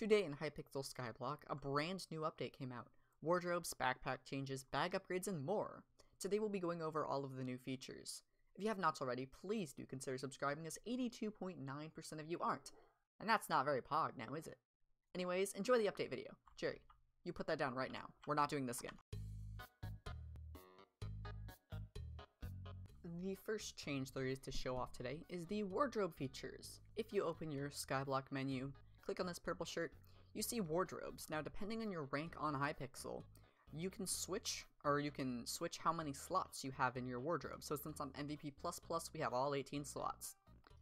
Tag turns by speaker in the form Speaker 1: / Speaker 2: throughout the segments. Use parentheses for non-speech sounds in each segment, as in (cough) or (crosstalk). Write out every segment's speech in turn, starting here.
Speaker 1: Today in Hypixel Skyblock, a brand new update came out. Wardrobes, backpack changes, bag upgrades, and more. Today we'll be going over all of the new features. If you have not already, please do consider subscribing as 82.9% of you aren't. And that's not very pog now, is it? Anyways, enjoy the update video. Jerry, you put that down right now. We're not doing this again. The first change there is to show off today is the wardrobe features. If you open your Skyblock menu, click on this purple shirt, you see wardrobes. Now depending on your rank on Hypixel, you can switch, or you can switch how many slots you have in your wardrobe. So since I'm MVP++, we have all 18 slots.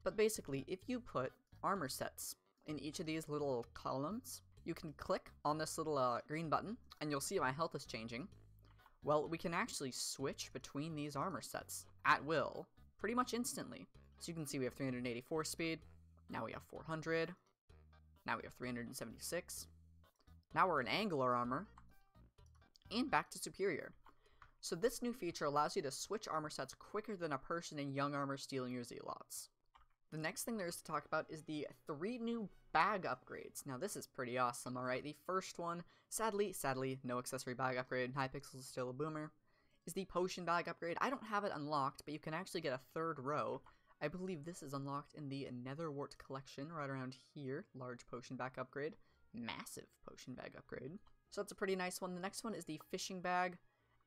Speaker 1: But basically, if you put armor sets in each of these little columns, you can click on this little uh, green button, and you'll see my health is changing. Well, we can actually switch between these armor sets at will, pretty much instantly. So you can see we have 384 speed, now we have 400, now we have 376, now we're in angler armor, and back to superior. So this new feature allows you to switch armor sets quicker than a person in young armor stealing your zealots. The next thing there is to talk about is the three new bag upgrades. Now this is pretty awesome, alright? The first one, sadly, sadly, no accessory bag upgrade, Hypixel is still a boomer, is the potion bag upgrade. I don't have it unlocked, but you can actually get a third row. I believe this is unlocked in the Netherwart collection right around here. Large potion bag upgrade. Massive potion bag upgrade. So that's a pretty nice one. The next one is the fishing bag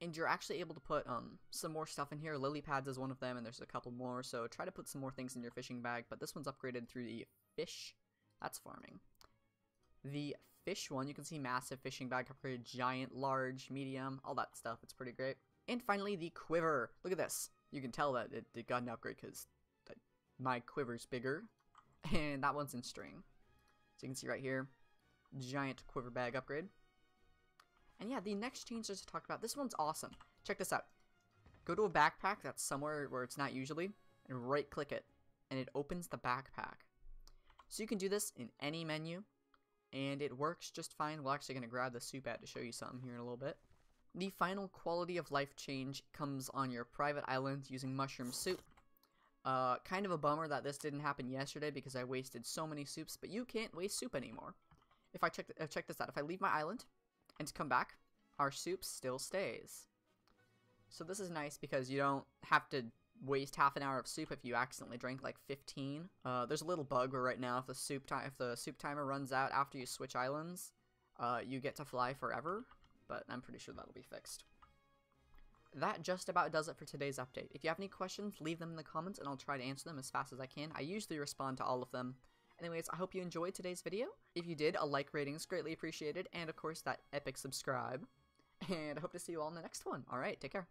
Speaker 1: and you're actually able to put um, some more stuff in here. Lily pads is one of them, and there's a couple more, so try to put some more things in your fishing bag, but this one's upgraded through the fish. That's farming. The fish one, you can see massive fishing bag upgrade, giant, large, medium, all that stuff. It's pretty great. And finally, the quiver. Look at this. You can tell that it, it got an upgrade because my quiver's bigger, (laughs) and that one's in string. So you can see right here, giant quiver bag upgrade. And yeah, the next change to talk about, this one's awesome. Check this out. Go to a backpack that's somewhere where it's not usually, and right click it, and it opens the backpack. So you can do this in any menu, and it works just fine. We're actually going to grab the soup ad to show you something here in a little bit. The final quality of life change comes on your private island using mushroom soup. Uh, kind of a bummer that this didn't happen yesterday because I wasted so many soups, but you can't waste soup anymore. If I check, uh, check this out, if I leave my island, and come back, our soup still stays. So this is nice because you don't have to waste half an hour of soup if you accidentally drink like 15. Uh, there's a little bug where right now if the soup time if the soup timer runs out after you switch islands, uh, you get to fly forever, but I'm pretty sure that'll be fixed. That just about does it for today's update. If you have any questions, leave them in the comments and I'll try to answer them as fast as I can. I usually respond to all of them. Anyways, I hope you enjoyed today's video. If you did, a like rating is greatly appreciated, and of course that epic subscribe. And I hope to see you all in the next one. Alright, take care.